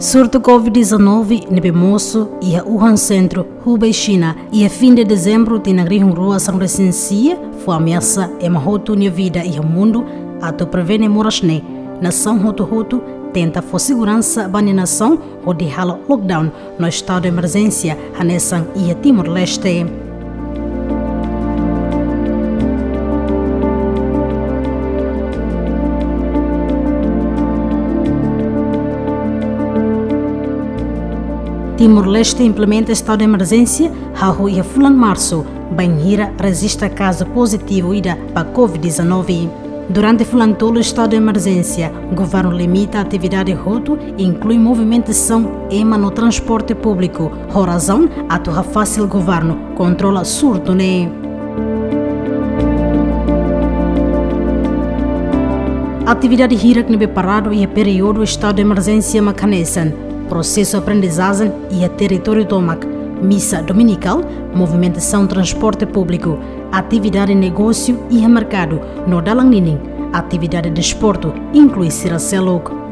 Surto Covid-19 nebe moço e a Wuhan Centro, Hubei, China, e a fim de dezembro tem na rua São Recensia, foi ameaça e mahoto nia vida e o mundo, a to prevene morasne, nação Hoto Hoto tenta for segurança bani nação ou de lockdown no estado de emergência, a e a Timor-Leste. Timor-Leste implementa estado de emergência, Hahu e Fulan Março, Banhira resiste caso positivo ida para Covid-19. Durante Fulantolo estado de emergência, o governo limita a atividade roto e inclui movimentação EMA no transporte público. Por razão, atua fácil governo controla surto né? A atividade Hirak nebe parado e a período estado de emergência macanesan processo aprendizagem e a território Tomac, missa dominical, movimentação transporte público, atividade negócio e mercado, no Dalangninin, atividade de esporte, inclui Siracelog.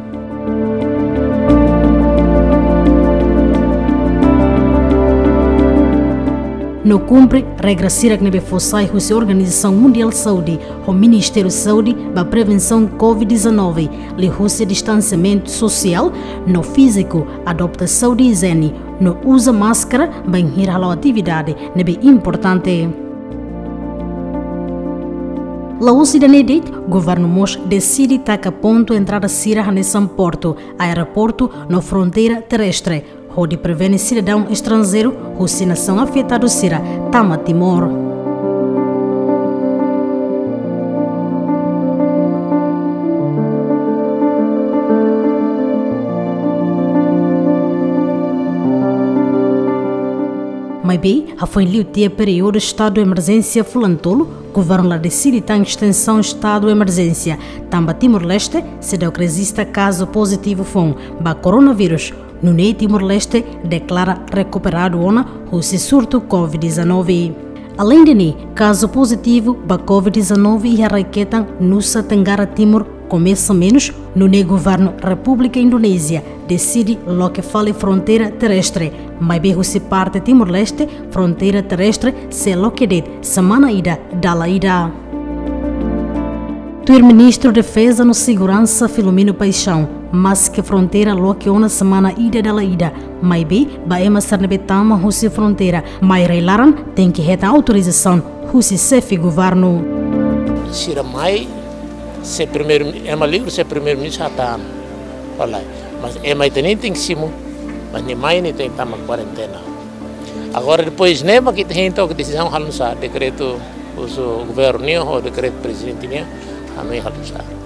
Não cumpre regra sirak nebe fossai a Organização Mundial de Saúde, o Ministério de Saúde para prevenção Covid-19, lhe russe distanciamento social, no físico, adopta saúde e higiene, no usa máscara, bem ir à atividade, nebe importante. La Ucidanedit, governo Mos decide taca ponto entrada Sira nesse porto, aeroporto, na fronteira terrestre, onde prevene cidadão estrangeiro ou se nação afetada será Tama Timor. Bem, a foi liutia período estado de emergência fulantolo, governo lá decide em extensão estado de emergência. Tamba Timor-Leste, se deu que resista caso positivo fom, ba coronavírus, no Nei Timor-Leste declara recuperado ona o surto Covid-19. Além de ni, caso positivo para Covid-19 e arraquetam Nusa Tenggara Timor começa menos no ne governo República Indonésia decide lo que fale fronteira terrestre, mas bem se parte Timor-Leste, fronteira terrestre se lo que det semana ida dala ida. Tu ministro de Defesa no Segurança Filomeno Paixão mas que fronteira lo que uma semana ida dela ida, mas bem, baema sarnebetama husi fronteira, mas reilaran tem que reta autorização, husi sefi governo. Sira mai, se primeiro, é uma livre se primeiro ministro já olha, mas é mais tem tem simo, mas nem mais nem tem tama quarentena. Agora depois nem que tem então decisão halusa, decreto o governo ou decreto presidente a mim halusa.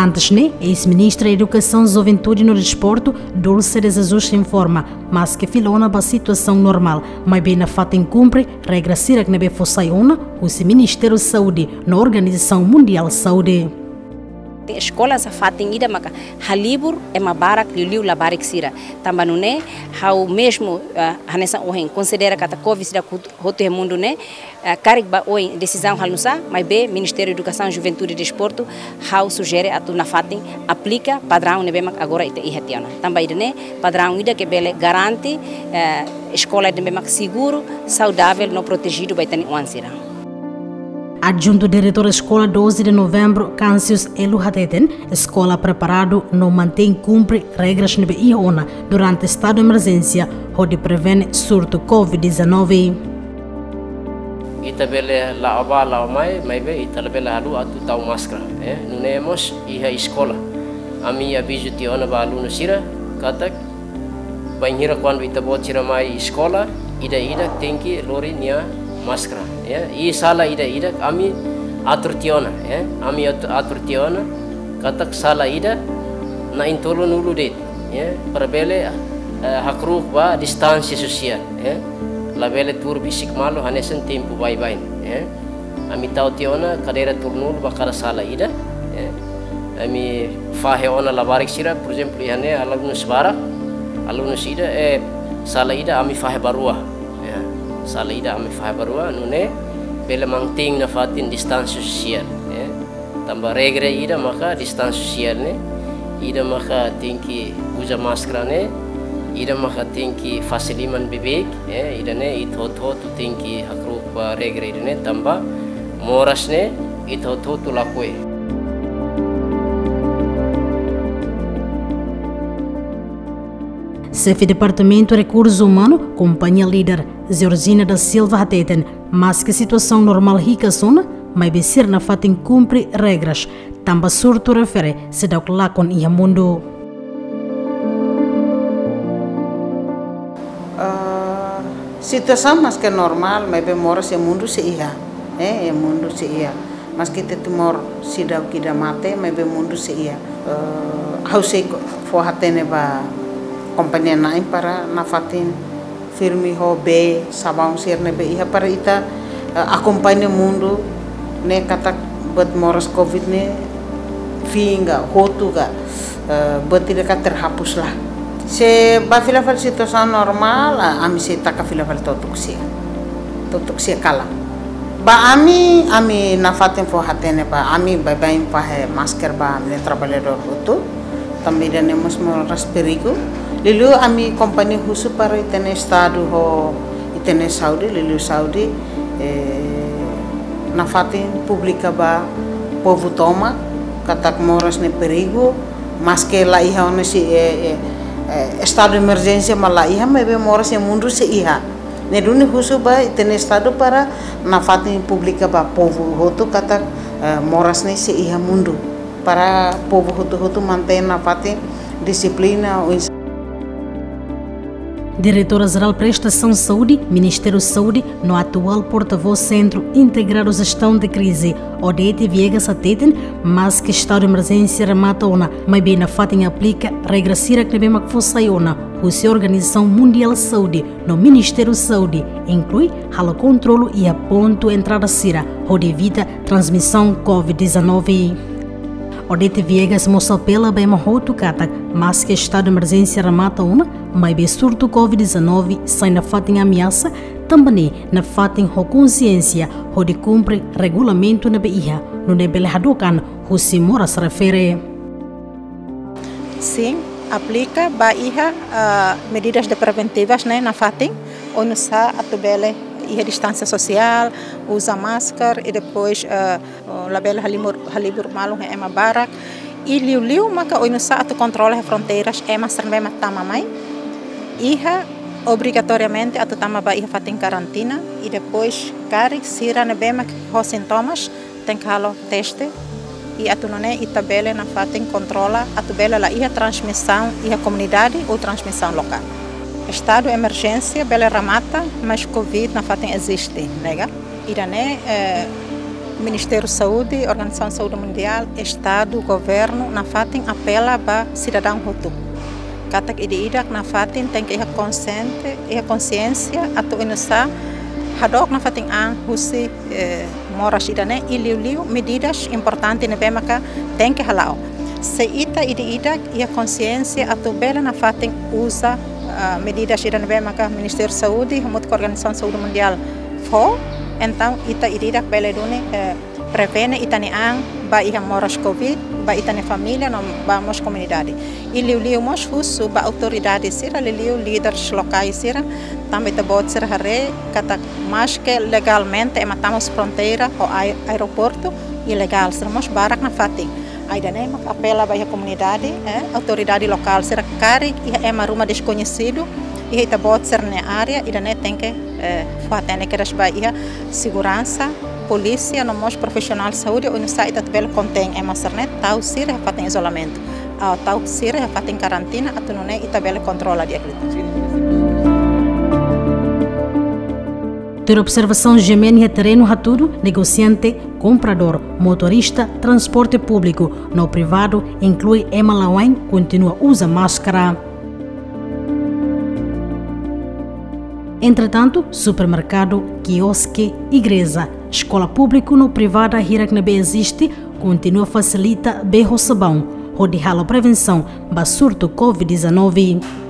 Antes, né, ex-ministra da Educação, Juventude no Desporto, Dulce de Jesus informa, mas que filona a situação normal, mas bem na fata em cumpre, regra sira que nebe fosse una, o Ministério da Saúde, na Organização Mundial de Saúde escola sa fatin ida maka halibur e mabarak liu la barik sira ne hau mesmo uh, hanesa ohen considera kata covid da hoto e mundo ne uh, karik ba oi decisão halusa mas be ministério educação juventude e desporto hau sugere atu na fatin aplica padrão ne be mak agora ite ihetiana tamba ida ne padrão ida que bele garante uh, escola de be mak seguro saudável no protegido baitani wansira Adjunto diretor da Escola 12 de Novembro, Cancius Elu Hateten, escola preparado não mantém cumpre regras de IONA durante estado de emergência, onde prevene surto Covid-19. Itabele la aba la mai mai be itabele halu atu tau máscara, eh? Nunemos iha escola. Ami abijo ti ona ba aluno sira katak banhira quando itabot sira mai escola ida ida tem que lori nia maskra ya. I sala ida ida kami atur tiona ya. Kami atur tiona katak sala ida na intolo nulu ದೇ ya. ಪರಬೇಲೆ eh, hakruh ba distansi sosial ya. Labele tur bisik malu hanesen tempu bai bai ya. Ami tau tiona kadera turnul ba kara sala ida ya. Ami fahe ona labarik sira por exemplo ihane alagnu sbara alagnu sida e eh, sala ida Kami fahe barua. Salida ame fai barua nune bela mangting na fatin distância social ya. Tambah regre ida maka distância social ne ida maka tem que usar máscara né ida maka tem que faciliman bebek eh ida né it hot hot tem que hakru ba regra ida né tamba moras né it hot hot lakue Chefe Departamento de Recursos Humanos, companhia líder Georgina da Silva Hateten, mas que situação normal rica sona, mas besir na fatem cumpre regras, tamba surto refere se dá lá com ia mundo. Uh, situação mas que normal, mas bem mora se mundo se ia, eh, mundo se ia. Mas kita tumor si dau kita mate, mas bem mundo se ia. Uh, how sei for hatene ba companhia nain para na fatin firme ho be sabang sir ne be. Iha para ita uh, acompanha mundo ne kata buat moras covid ne finga hotu ga uh, buat tidak terhapus lah. Se ba fila fal situação normal uh, ami se taka fila fal totuk sia totuk sia kala. Ba ami ami na fatin fo hatene ba ami ba ba pa masker ba ne trabalhador hotu também temos moras perigo Lilu ami company husu para itene estado ho itene Saudi, lilu Saudi eh, na fatin publica ba toma katak moras ne perigo mas que la ona si eh, eh, estado de emergência mas la iha me moras e mundo se iha. Ne duni husu ba itene estado para na fatin publica ba povo hotu katak eh, moras ne se iha mundo para povo hotu hotu mantém na fatin disciplina o Diretora-Geral Prestação Saúde, Ministério Saúde, no atual porta-voz Centro Integrado Gestão de Crise, Odete Viegas Ateten, mas que estado de emergência rematona, mas bem na fatem aplica regra sira que bem que fosse o seu Organização Mundial de Saúde, no Ministério Saúde, inclui o controle e a ponto entrada sira, onde evita transmissão Covid-19. Odete Viegas mostra pela bem mahoto kata, mas que estado de emergência remata uma, mas bem surto Covid-19 sai na fatem ameaça, também na fatem ho consciência, onde cumpre regulamento na BIA, no nebele hadokan, o se mora se refere. Sim, aplica BIA uh, medidas de preventivas né, na fatem, onde está a tubele e a distância social, usa máscara e depois uh, label halibur malung é uma barak. E liu liu maka oi no saat controla as fronteiras é mas também matama mai. Iha obrigatoriamente atu tama ba iha fatin quarentena e depois cari sira ne que sintomas tem halo teste. E atu não e tabela na fatin controla atu bela la iha transmissão iha comunidade ou transmissão local estado emergência bela ramata mas covid na fato existe nega? Irané eh, Ministério da Saúde Organização de Saúde Mundial Estado governo na fato apela para cidadão rotu. Kata ide idak na fatin tem que consciente e consciência atau inusa hadok na fatin ang husi eh, moras idane iliu liu medidas importantes na bemaka tem que halau se ita ide idak e consciência atau bela na fatin usa medidas nebe maka Ministério da Saúde, muito a Organização de Saúde Mundial fo, então ita irira bele dune prevene itani ang ba iha moras covid ba itani família no ba mos comunidade e liu liu mos husu ba autoridade sira liu líderes locais sira também te bot sira hare kata mas que legalmente matamos fronteira o aeroporto ilegal sira mos barak na fating Ainda nem apela para a comunidade, eh, autoridade local, será cari e é uma ruma desconhecido? E está bot ser na área? E daí tem que eh, fazer que das bahia segurança polícia no mos profissional de saúde ou no site tabel contém é mas né tal sir é fazer isolamento. A tal sir é fazer quarentena a tu não é e tabel controla de ter observação gemênia terreno raturo, negociante, comprador, motorista, transporte público. No privado, inclui Emalauém, continua usa máscara. Entretanto, supermercado, quiosque, igreja, escola pública no privada Hiraknabe existe, continua facilita berro sabão, a prevenção, basurto Covid-19.